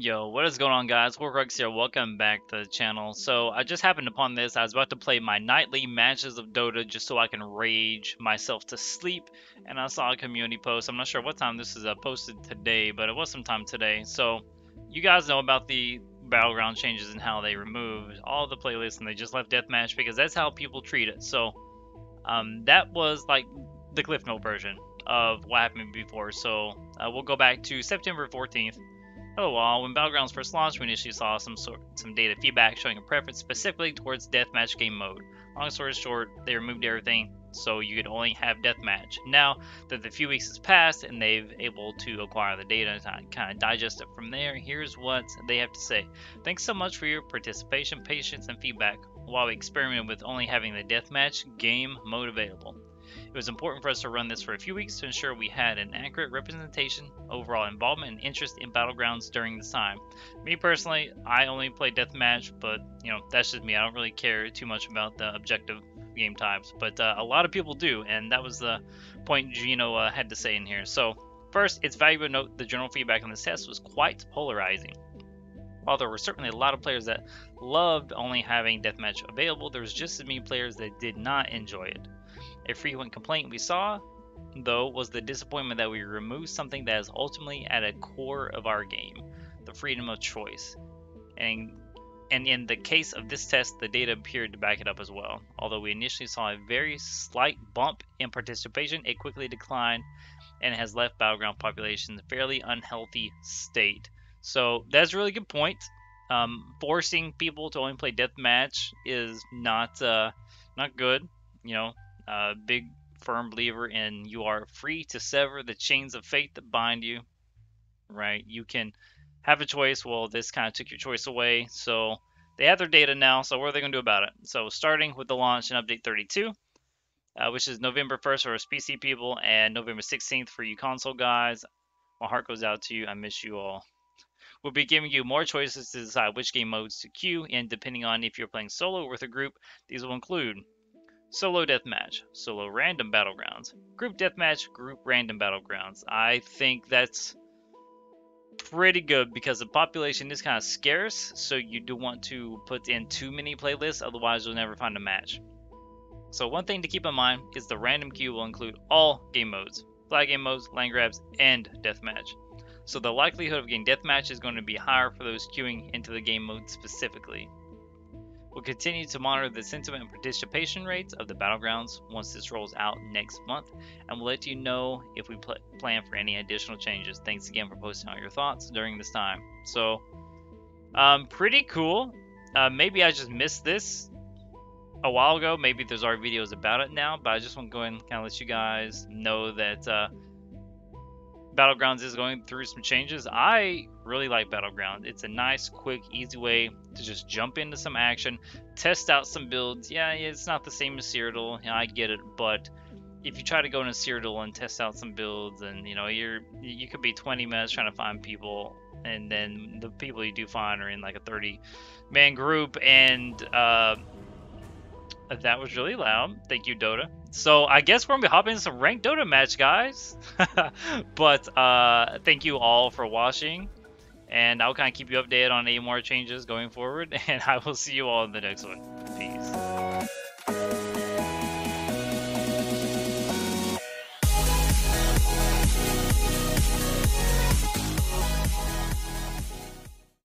Yo, what is going on guys? Hoarcrux here, welcome back to the channel. So I just happened upon this, I was about to play my nightly matches of Dota just so I can rage myself to sleep. And I saw a community post, I'm not sure what time this is uh, posted today, but it was sometime today. So you guys know about the Battleground changes and how they removed all the playlists and they just left Deathmatch because that's how people treat it. So um, that was like the Cliff Note version of what happened before. So uh, we'll go back to September 14th. Oh all, when Battlegrounds first launched, we initially saw some sort some data feedback showing a preference specifically towards deathmatch game mode. Long story short, they removed everything so you could only have deathmatch. Now that the few weeks has passed and they've able to acquire the data and kind of digest it from there, here's what they have to say. Thanks so much for your participation, patience, and feedback while we experimented with only having the deathmatch game mode available. It was important for us to run this for a few weeks to ensure we had an accurate representation, overall involvement, and interest in Battlegrounds during this time. Me personally, I only play Deathmatch, but you know, that's just me. I don't really care too much about the objective game types, but uh, a lot of people do, and that was the point Gino uh, had to say in here. So, first, it's valuable to note the general feedback on this test was quite polarizing. While there were certainly a lot of players that loved only having deathmatch available, there was just as many players that did not enjoy it. A frequent complaint we saw, though, was the disappointment that we removed something that is ultimately at a core of our game the freedom of choice. And, and in the case of this test, the data appeared to back it up as well. Although we initially saw a very slight bump in participation, it quickly declined and has left battleground population in a fairly unhealthy state. So that's a really good point. Um, forcing people to only play deathmatch is not uh, not good. You know, a big firm believer in you are free to sever the chains of fate that bind you. Right? You can have a choice. Well, this kind of took your choice away. So they have their data now. So what are they going to do about it? So starting with the launch in update 32, uh, which is November 1st for us PC people and November 16th for you console guys. My heart goes out to you. I miss you all. We'll be giving you more choices to decide which game modes to queue, and depending on if you're playing solo or with a group, these will include Solo Deathmatch, Solo Random Battlegrounds, Group Deathmatch, Group Random Battlegrounds. I think that's pretty good because the population is kind of scarce, so you don't want to put in too many playlists, otherwise you'll never find a match. So one thing to keep in mind is the random queue will include all game modes, flag game modes, land grabs, and deathmatch. So the likelihood of getting deathmatch is going to be higher for those queuing into the game mode specifically. We'll continue to monitor the sentiment and participation rates of the battlegrounds once this rolls out next month, and we'll let you know if we pl plan for any additional changes. Thanks again for posting all your thoughts during this time. So, um, pretty cool. Uh, maybe I just missed this a while ago. Maybe there's already videos about it now, but I just want to go and kind of let you guys know that uh, Battlegrounds is going through some changes. I really like Battlegrounds. It's a nice, quick, easy way to just jump into some action, test out some builds. Yeah, it's not the same as Cyrodiil. Yeah, I get it, but if you try to go into Cyrodiil and test out some builds, and you know you're you could be 20 minutes trying to find people, and then the people you do find are in like a 30 man group, and uh, that was really loud. Thank you, Dota. So I guess we're gonna be hopping into some ranked Dota match, guys. but uh, thank you all for watching, and I'll kind of keep you updated on any more changes going forward. And I will see you all in the next one. Peace.